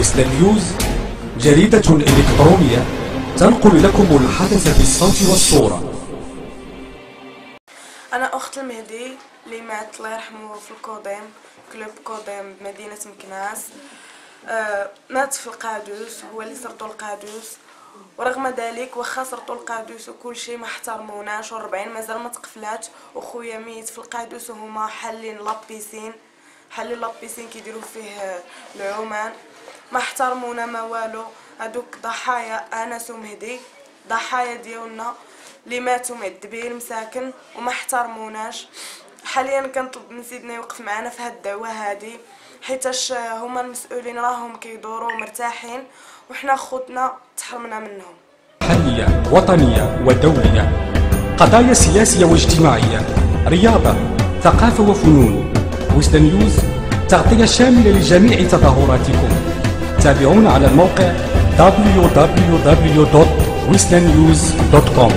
ويسلان نيوز جريدة إلكترونية تنقل لكم الحدث بالصوت والصورة. أنا أخت المهدي اللي مات الله يرحمه في الكوديم كلوب كوديم بمدينة مكناس. آه مات في القادوس هو اللي صرتو القادوس ورغم ذلك واخا صرتو القادوس وكل شيء ما احترموناش و40 مازال ما تقفلات وخويا ميت في القادوس وهما حالين لابيسين. حالين لابيسين كيديروا فيه العومان. ما احترمونا ما والو. هادوك ضحايا انس ومهدي ضحايا ديالنا اللي ماتوا معذبين مساكن وما احترموناش. حاليا كنطلب من سيدنا يوقف معنا في هاد الدعوة هادي. حيتاش هما المسؤولين راهم كيدوروا مرتاحين وحنا خوتنا تحرمنا منهم. محلية وطنية ودولية. قضايا سياسية واجتماعية. رياضة ثقافة وفنون. ويستا نيوز تغطية شاملة لجميع تظاهراتكم. تابعونا على الموقع www.wisdanews.com